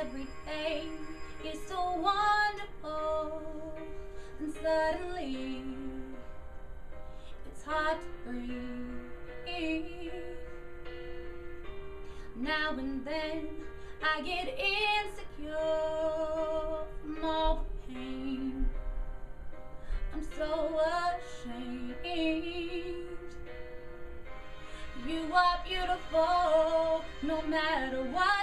everything is so wonderful. And suddenly, it's hard to breathe. Now and then, I get insecure from all the pain. I'm so ashamed. You are beautiful, no matter what.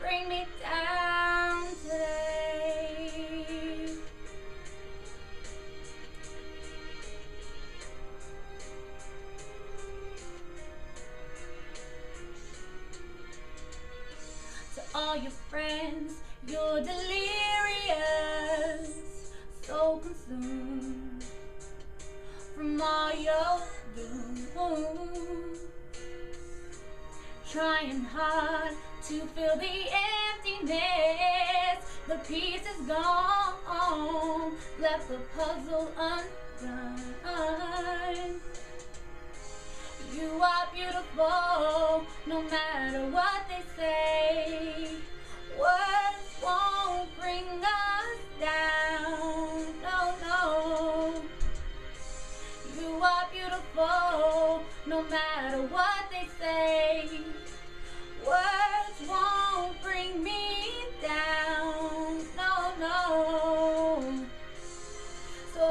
Bring me down today. To all your friends, you're delirious, so consumed from all your doom. Trying hard to fill the emptiness, the piece is gone, left the puzzle undone. You are beautiful, no matter what they say. Words won't bring us down. No, no. You are beautiful, no matter what they say. Words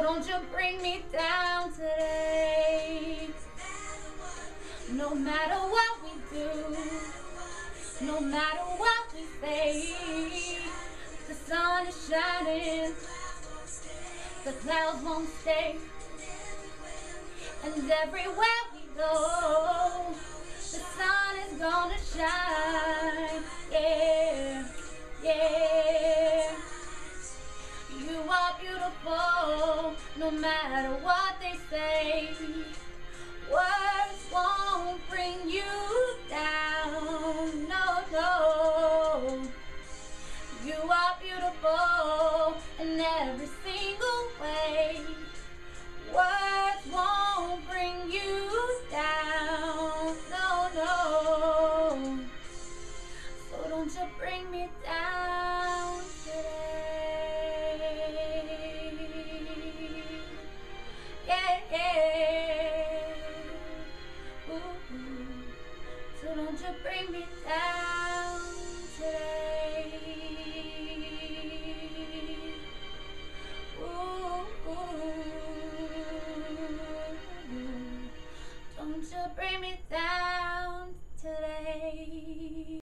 don't you bring me down today. No matter what we do, no matter what we say, the sun is shining, the clouds won't stay, and everywhere we go, the sun is gonna shine. Are beautiful, no matter what they say. Words won't bring you down. No, no. You are beautiful in every